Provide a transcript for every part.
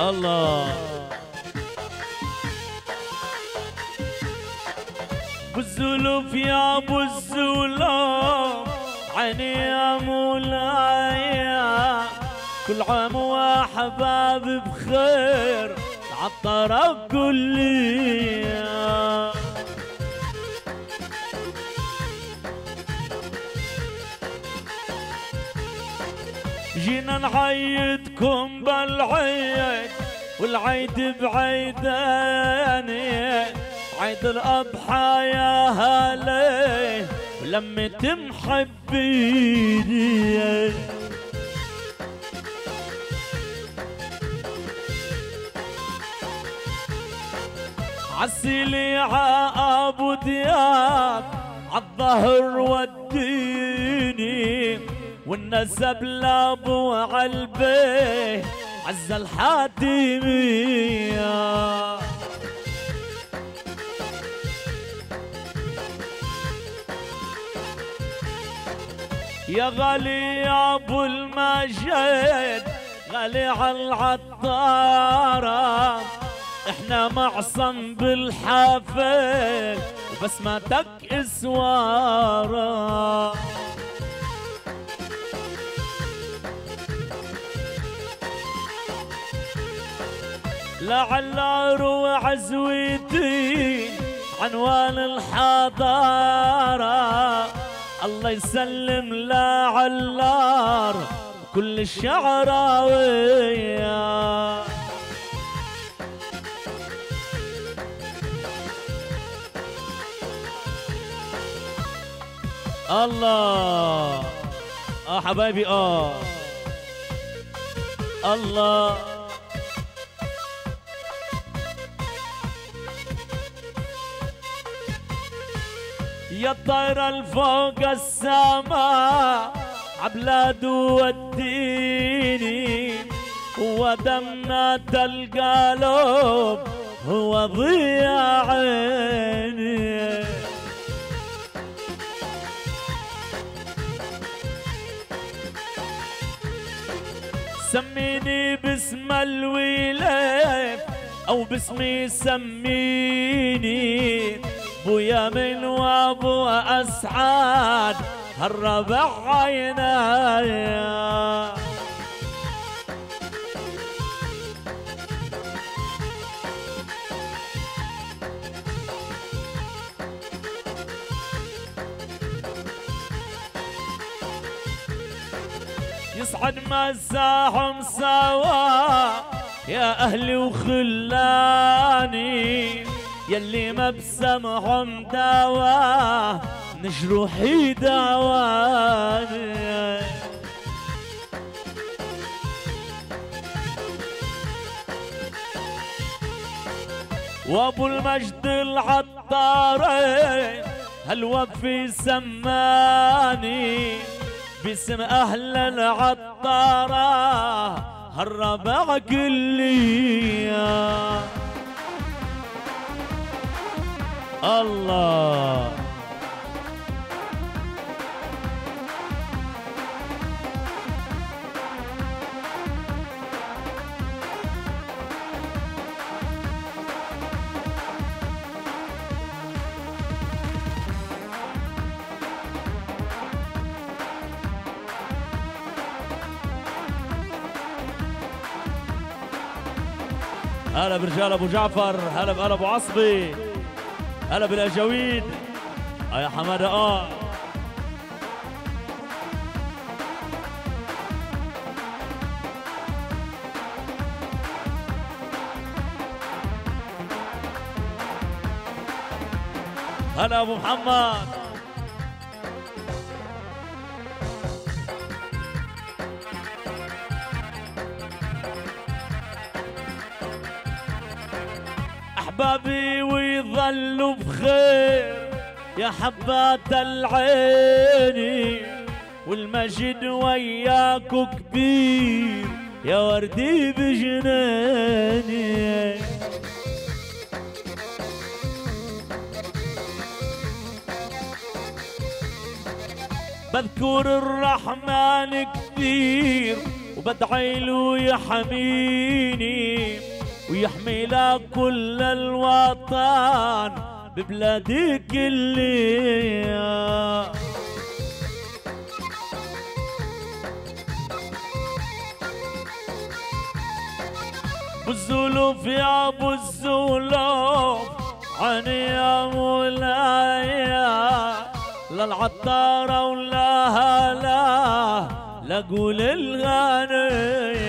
الله. بالزلوف يا أبو الزلوف عيني يا مولاي. كل عام وأحباب بخير عالطرف كلية جينا نعيدكم بالعيد والعيد بعيداني. عيد الأضحى يا هالي ولمة محبيني عسيلي أبو دياب عالظهر وديني. والنسب لابو علبي عز الحاتمية يا غالي يا أبو المجد غالي على العطارة. إحنا معصم بالحافل وبسمتك إسوارة. لعل اروع زويتي عنوان الحضارة. الله يسلم لعلار كل الشعراوية الله آه حبايبي آه. الله. يا طير الفوق السماء عبلاد وديني هو دمنا القلوب هو ضياء عيني. سميني باسم الولاف أو باسمي سميني. بويا من وابو اسعاد هالربع عينايا يصعد مساحهم سوا يا أهلي وخلاني. يلي ما بسمعهم دوا نجروحي دواني وابو المجد العطارين هالوفي سماني. باسم أهل العطارة هالربع كليه الله. هلا برجال أبو جعفر هلا بقلب أبو عصبي. هلا بالاجاويد يا حمادة آه. هلا أبو محمد. أحبابي. ويظلوا بخير يا حبات العيني والمجد وياكو كبير يا وردي بجناني بذكر الرحمن كثير وبدعي له يحميني ويحمي لك كل الوطن ببلادك اللي بالزلوف يا أبو الزلوف عني يا مولاي. للعطارة ولا هلا لقول الغنية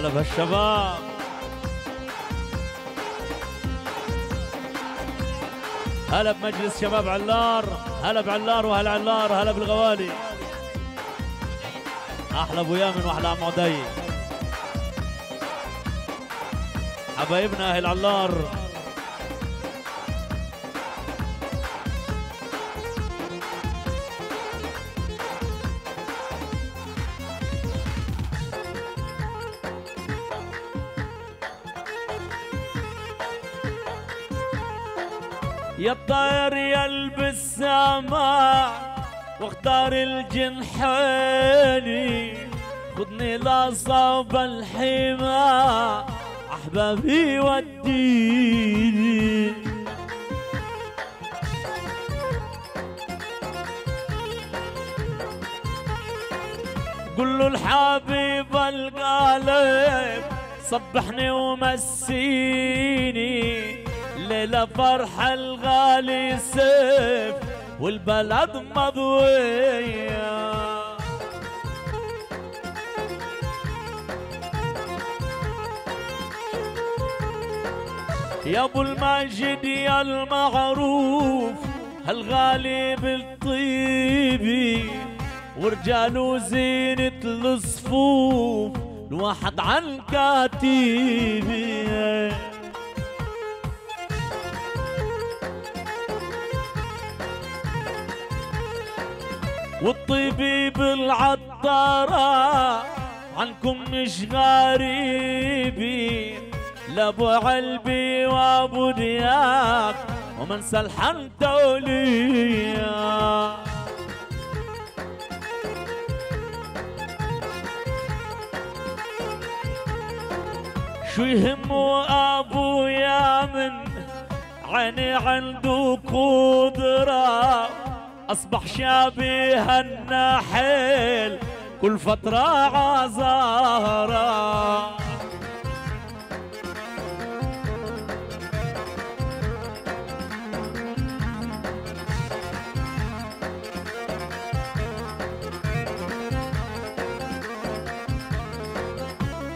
هلا بالشباب هلا بمجلس شباب علار هلا بعلار وهلا علار هلا بالغوالي. أحلى أبو يامن وأحلى عم عدي. حبايبنا أهل علار. يا الطير يلبس سماء واختار الجنحيني خذني لصوب الحمى أحبابي وديني. قل له الحبيب القلب صبحني ومسيني. ليلة فرح الغالي سيف والبلد مضوية. يا أبو الماجد يا المعروف هالغالي بالطيبي ورجاله زينة الصفوف الواحد عن كاتبي والطبيب العطارة عنكم مش غريبي لابو علبي وأبو دياب ومن سلحن توليا شو يهمه أبو يامن؟ عيني عنده قدرة. أصبح شبيه النحل كل فترة عزارة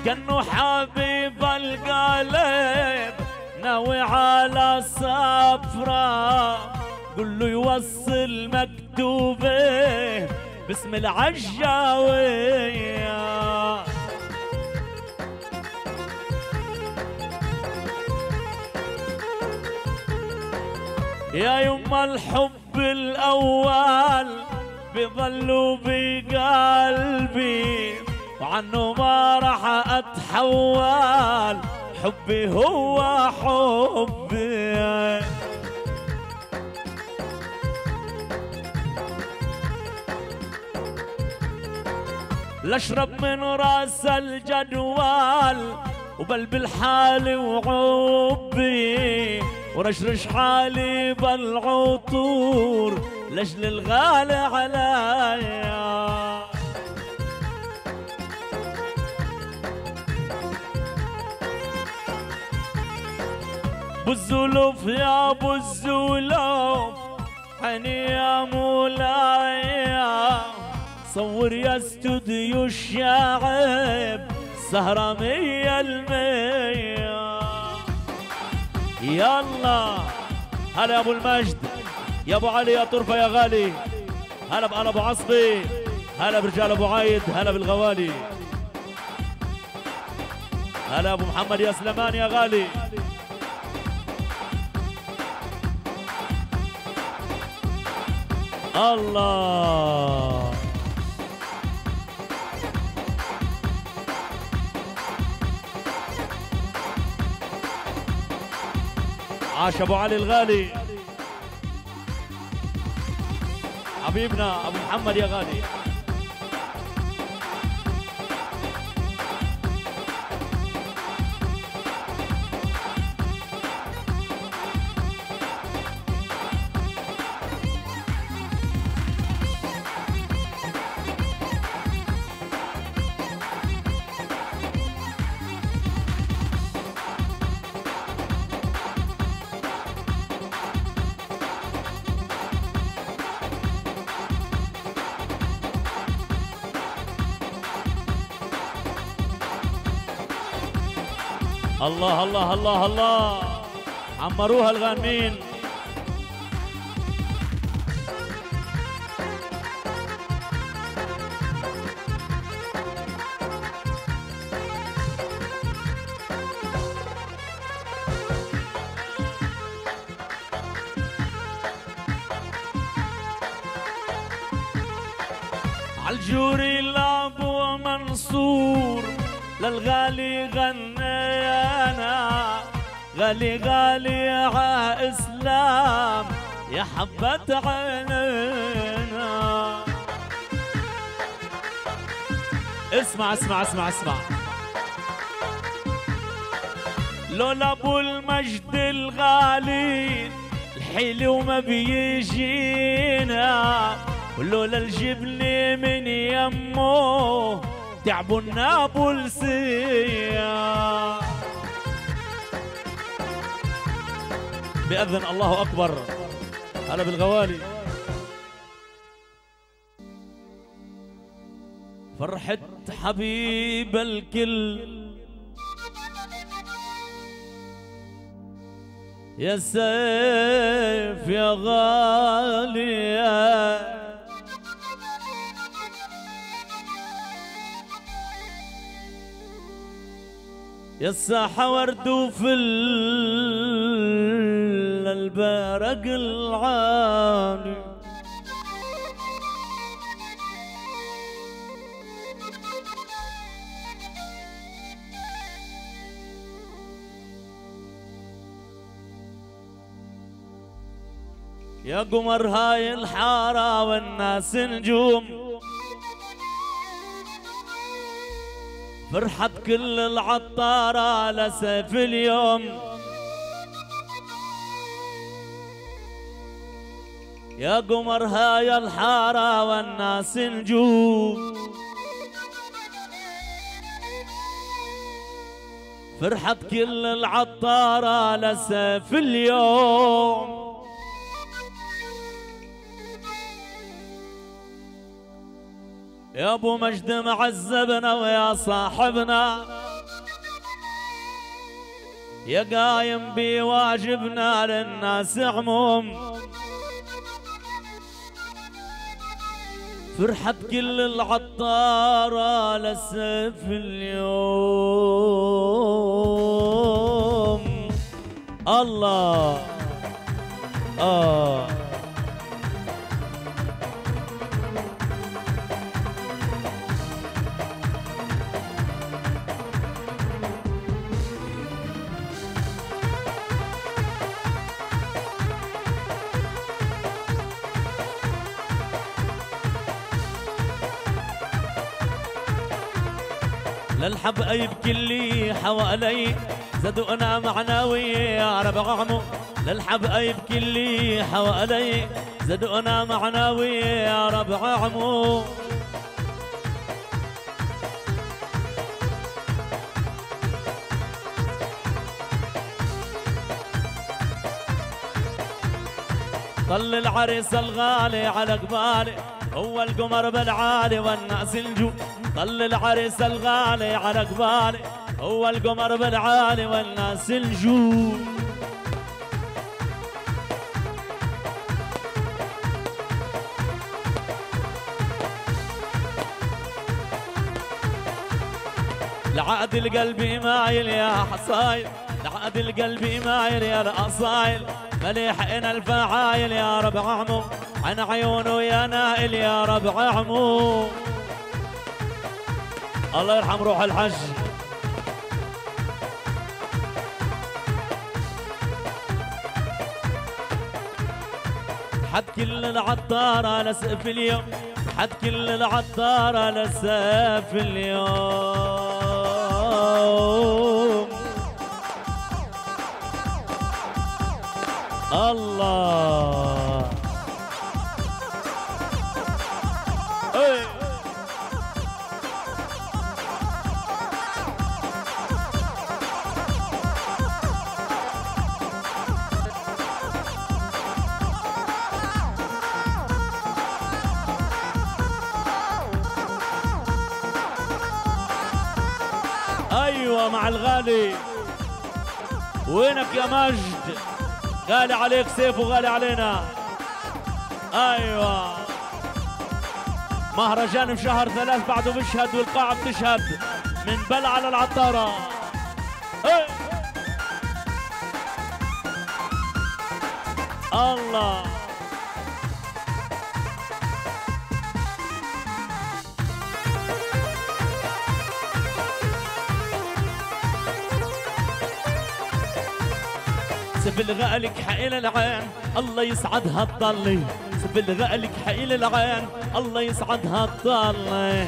كأنه حبيب القلب ناوي على سفرة قل له يوصل مكتوبه باسم العجاوية. يا يما الحب الأول بظلوا بقلبي وعنه ما راح أتحول. حبي هو حبي لاشرب من راس الجدول وبل بالحال وعبي ورشرش حالي بالعطور لاجل الغالي عليا. بالزلوف يا أبو الزلوف عيني يا مولاي. صور يا استوديو الشعب سهرة مية المية يلا هلا يا أبو المجد يا أبو علي يا طرفة يا غالي. هلا بأنا أبو عصبي هلا برجال أبو عايد هلا بالغوالي. هلا أبو محمد يا سلمان يا غالي. الله. عاش أبو علي الغالي. حبيبنا أبو محمد يا غالي. الله الله الله الله. عمروها الغانمين. غالي غالي ع إسلام يا حبة عينينا. اسمع اسمع اسمع اسمع. لولا أبو المجد الغالي الحلو وما بيجينا. ولولا الجبن من يمه تعبوا النابلسية بأذن الله أكبر. هلا بالغوالي. فرحة حبيب الكل. يا سيف يا غالي يا الساحة ورد وفل البرق العالي. يا قمر هاي الحارة والناس نجوم. فرحت كل العطارة لسيف اليوم. يا قمر هاي الحارة والناس نجوم فرحت كل العطارة لسيف اليوم. يا أبو مجد معذبنا ويا صاحبنا. يا قايم بواجبنا للناس عموم. فرحت كل العطارة للسيف اليوم. الله. آه. للحبايب كلي حوالي. زدقنا معناوية يا ربع عمو للحبايب كلي حوالي. زدقنا معناوية يا ربع عمو طل العريس الغالي على قبالي. هو القمر بالعالي والناس الجو. طل العريس الغالي على قبالي. هو القمر بالعالي والناس الجو. لعادل قلبي مايل يا حصايل. لعادل قلبي مايل يا الاصايل مليح الفعايل يا رب عمو. عن عيونه يا نائل يا رب عمو. الله يرحم روح الحج. حد كل العطارة لسقف اليوم. حد كل العطارة لسقف اليوم. الله. مع الغالي. وينك يا مجد؟ غالي عليك سيف وغالي علينا. أيوه. مهرجان في شهر ثلاث بعده بيشهد والقاعة بتشهد من بلع على العطارة. إيه الله. سبل غالك حقيل العين الله يسعدها تضلي. سبل غالك حقيل العين الله يسعدها تضلي.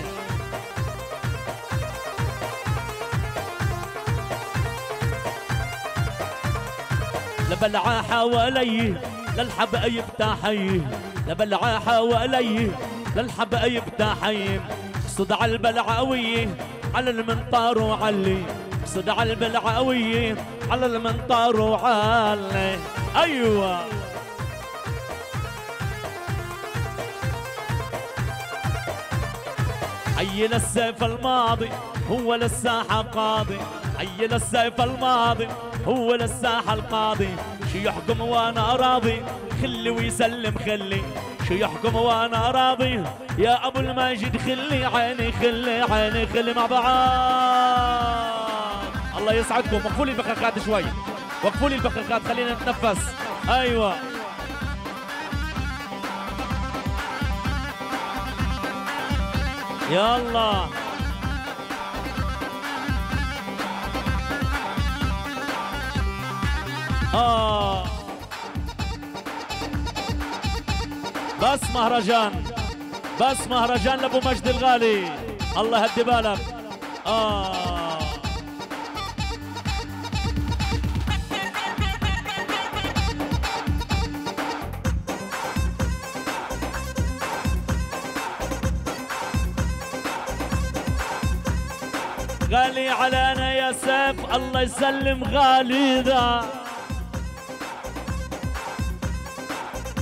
لبلعة حوالي للحبايب تحيي لبلعة حوالي للحبايب تحيي صدع البلعاوية على المنطار وعلي. صدع البلعاوية على المنطار وعلي أيوة. حي للسيف الماضي هو للساحة قاضي حي للسيف الماضي هو للساحة القاضي. شو يحكم وأنا راضي خلي ويسلم خلي. شو يحكم وأنا راضي يا أبو الماجد خلي عيني خلي عيني خلي مع بعض. الله يسعدكم. وقفوا لي البخاخات شوي. وقفوا لي البخاخات خلينا نتنفس. أيوه. يلا. آه. بس مهرجان. بس مهرجان لأبو مجد الغالي. الله هدي بالك آه. غالي علينا يا سيف الله يسلم غالي ذا.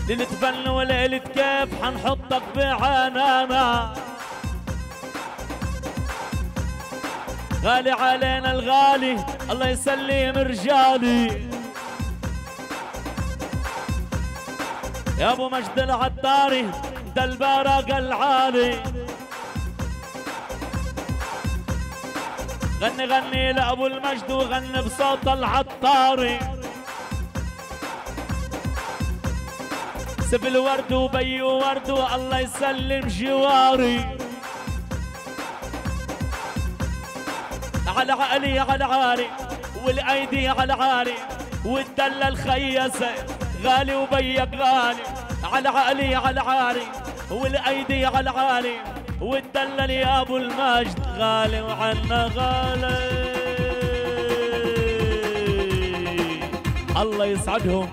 ليلة فن وليلة كيف حنحطك بعانانا غالي علينا الغالي الله يسلم رجالي. يا أبو مجد العطاري ده البرق العالي. غني غني لأبو المجد وغني بصوت العطاري. سب الورد وبي ورد والله يسلم جواري. على عالي على عالي والأيدي على عالي والدلة الخيسة غالي وبيك غالي على عالي على عالي والأيدي على عالي والدلة يا أبو المجد غالي وعنا غالي. الله يسعدهم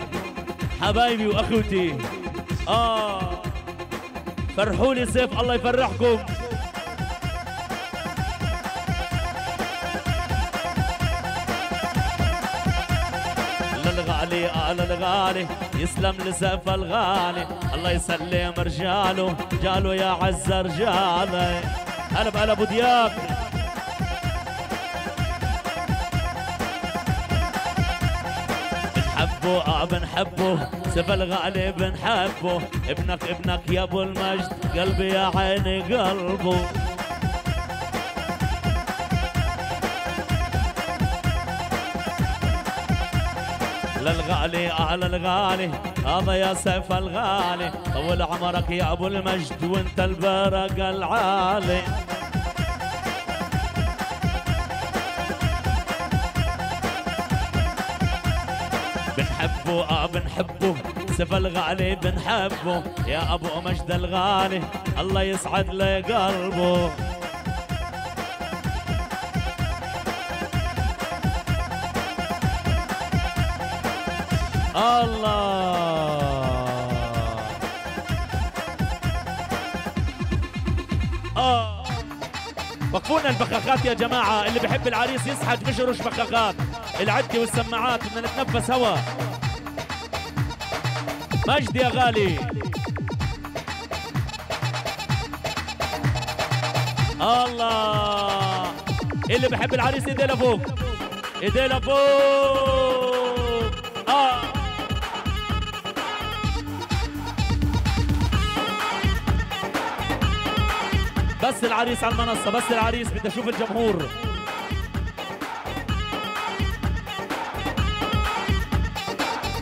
حبايبي وأخوتي. آه. فرحوا لي سيف الله يفرحكم. للغالي آل الغالي يسلم لسيف الغالي. الله يسلم رجاله. جاله يا عز رجاله. هلا بهلا أبو دياب. بنحبه آه بنحبه. سيف الغالي بنحبه. ابنك ابنك يا أبو المجد. قلبي يا عيني قلبه. للغالي أهل الغالي هذا يا سيف الغالي. طول عمرك يا أبو المجد وأنت البرق العالي. بنحبه آه بنحبه. سيف الغالي بنحبه. يا أبو مجد الغالي الله يسعد لي قلبه الله. آه. وقفونا البخاخات يا جماعة اللي بحب العريس يصحج مش يرش بخاخات العدة والسماعات بدنا نتنفس هوا. مجد يا غالي. الله. اللي بحب العريس ايديه لفوق ايديه لفوق بس العريس على المنصة بس العريس بدي أشوف الجمهور.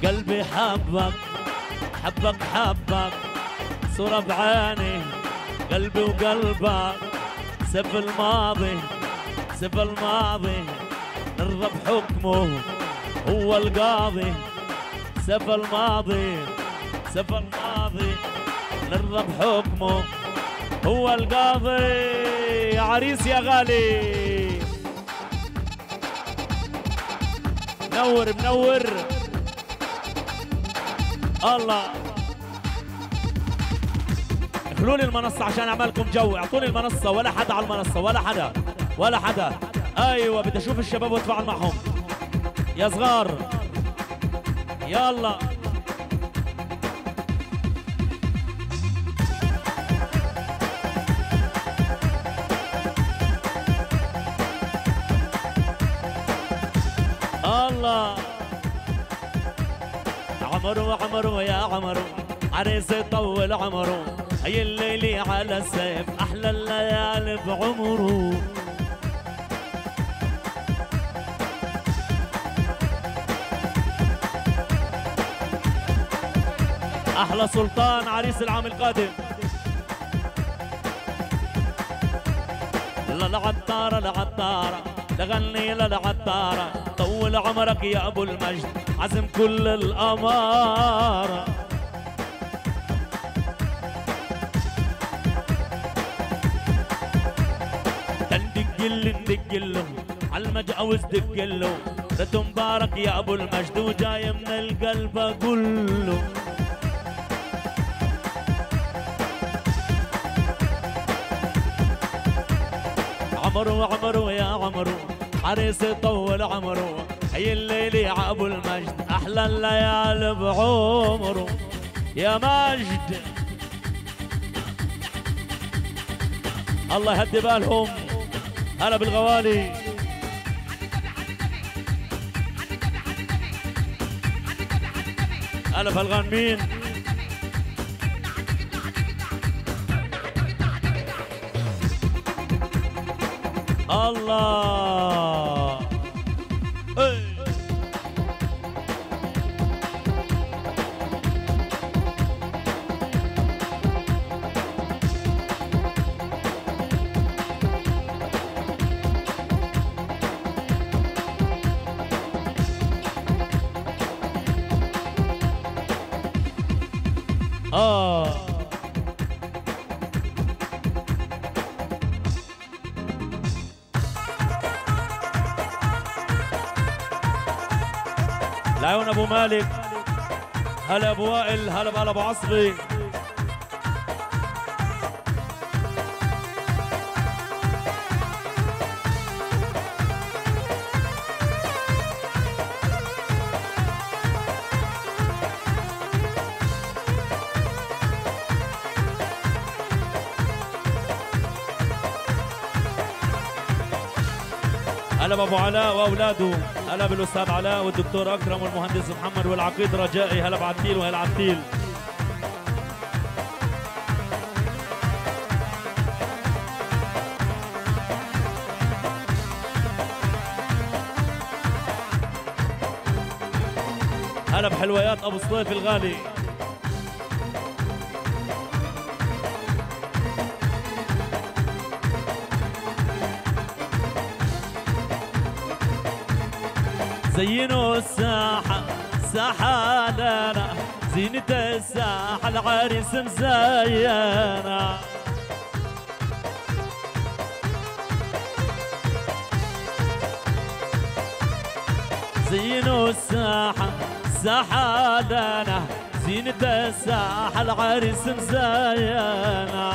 قلبي حبك حبك حبك صورة بعيني. قلبي وقلبك سيف الماضي سيف الماضي. نرضى بحكمه هو القاضي. سيف الماضي سيف الماضي. نرضى بحكمه هو القاضي. عريس يا غالي. منور منور. الله. اخلوا لي المنصة عشان أعملكم جو. أعطوني المنصة ولا حدا على المنصة ولا حدا ولا حدا. أيوه بدي أشوف الشباب واتفاعل معهم يا صغار. يلا عمرو عمرو يا عمرو. عريس يطول عمره هي الليلي على السيف أحلى الليالي بعمره أحلى سلطان عريس العام القادم. للعطارة لعطارة تغني للعطارة طول عمرك يا أبو المجد. عزم كل الأمارة. ندق له ندق له عالمجاوز دق له رد مبارك يا أبو المجد وجاي من القلب أقول له. عمرو عمرو يا عمرو عريس يطول عمره هي الليل يا أبو المجد أحلى الليالي بعمره. يا مجد. الله يهدي بالهم. هلا بالغوالي. هلا بالغانمين الله. العيون أبو مالك. هلا ابو وائل هلا بهلا أبو عصبي هلا بابو علاء وأولاده. هلا بالأستاذ علاء والدكتور أكرم والمهندس محمد والعقيد رجائي. هلا بعتيل وهلا عتيل. هلا بحلويات أبو صيف الغالي. زينوا الساحة ساحة لنا. زينة الساحة العريس مزينة. زينوا الساحة ساحة لنا. زينة الساحة العريس مزينة.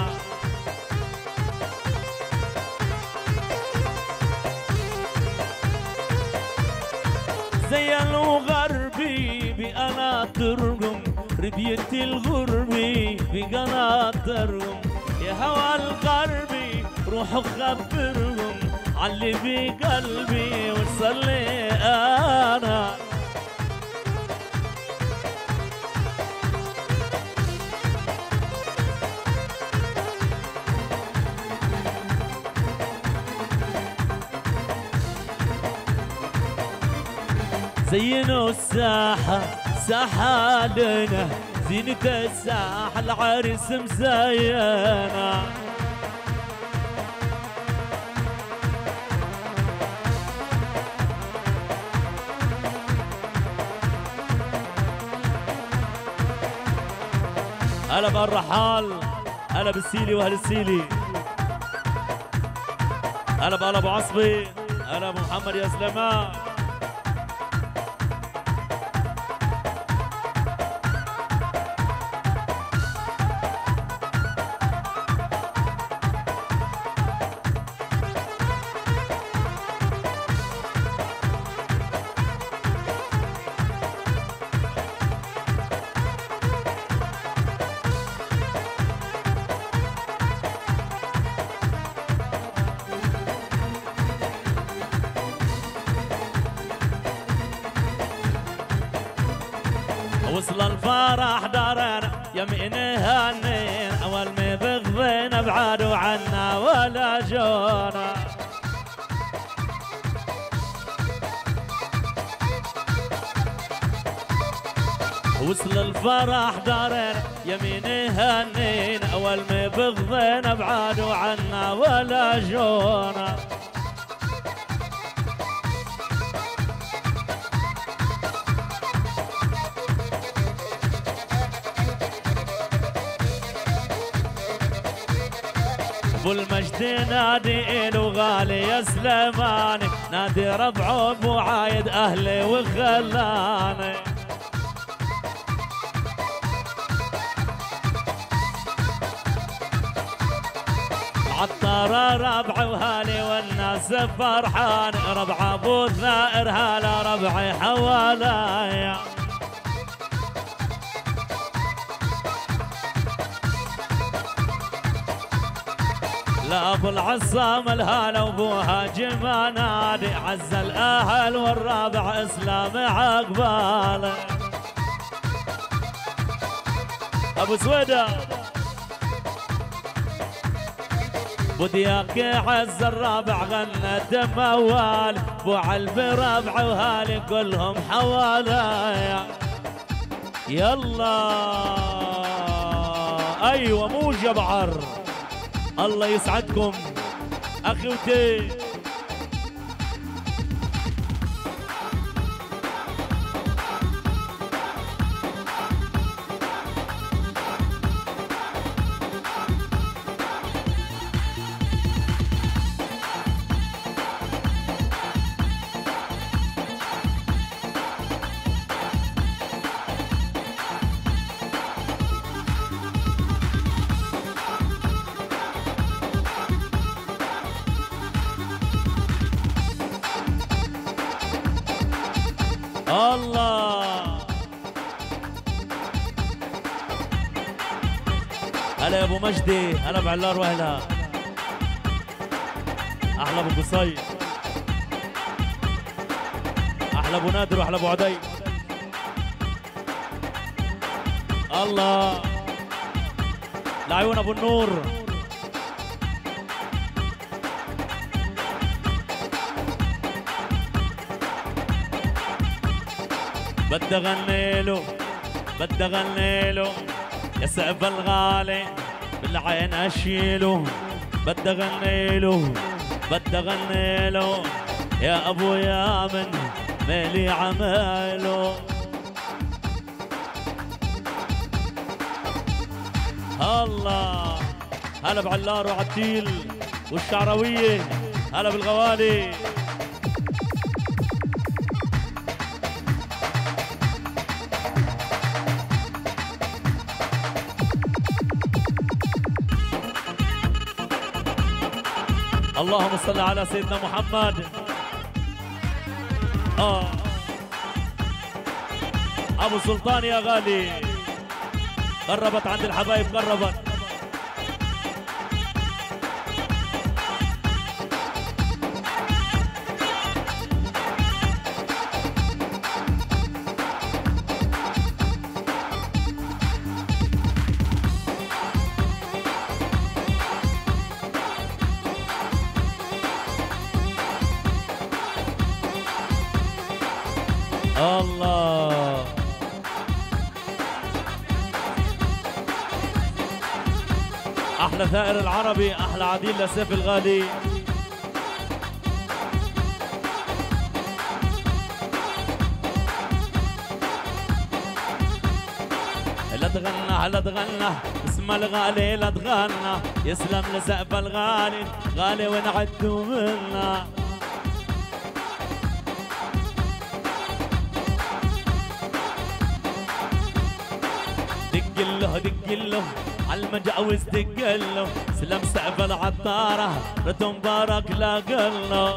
زينوا غربي بأنا ترقم ردية الغربي بقنا ترقم يا هوى الغربي روحوا خبرهم. علي بقلبي وصلي آنا. زينوا الساحة ساحة لنا زينة الساحة العريس مزينة. هلا بالرحال هلا بالسيلي وأهل السيلي. هلا بقى ابو عصبي. هلا ابو محمد يا سليمان. عنا ولا جونا. وصل الفرح دارنا يمين هنين أول ما بغضين ابعدوا عنا ولا جونا. ابو المجد نادي له غالي يا سليماني. نادي ربعه ابو عايد أهلي وخلاني. عطر ربع وهالي والناس فرحان. ربع ابو ثائر هلا ربعي حوالايا أبو العصام الهلا وابوها جمانادي عز الأهل والرابع إسلام عقباله أبو سويدة. بدياك عز الرابع غنى موال أبو علب ربع وهالي كلهم حوالايا يلا. أيوه مو جبعر الله يسعدكم. اخوتي الله. هلا يا أبو مجدي هلا بعلار واهلها أحلى أبو قصي. أحلى أبو نادر واحلى أبو عدي. الله. لعيون أبو النور. بدي اغني له بدي اغني له يا سقف الغالي بالعين اشيله بدي اغني له بدي اغني له يا ابويا من مالي عماله الله. هلا بعلار وعديل والشعراوية هلا بالغوالي. اللهم صل على سيدنا محمد. آه. أبو سلطان يا غالي. قربت عند الحبايب قربت. العربي أحلى عديل لسيف الغالي. لا تغنى لا تغنى اسم الغالي لا تغنى. يسلم لسقف الغالي غالي ونعدوا منا دق له دق له. عالمجاوز دق له سلم سقف العطارة رد مبارك لا له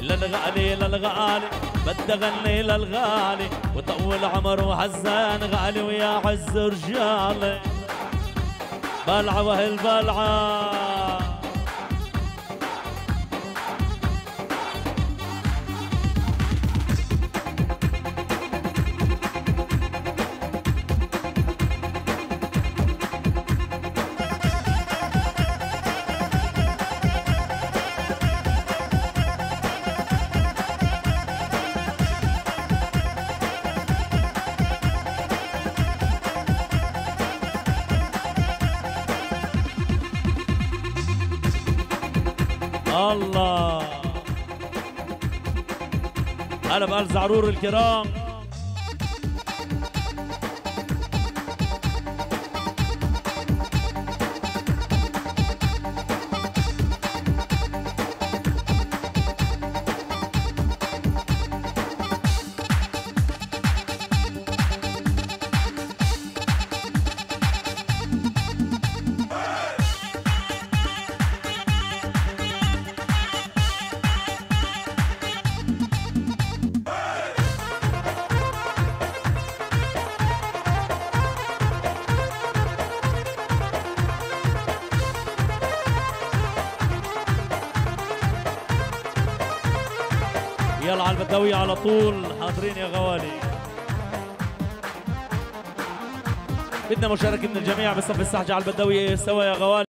للغالي للغالي بدي اغني للغالي وطول عمر وحزان غالي ويا عز رجالي. بلعة وهي الله. هلا بآل زعرور الكرام. البدوية على طول. حاضرين يا غوالي. بدنا مشاركة من الجميع بصف السحجة على البدوية سوا يا غوالي.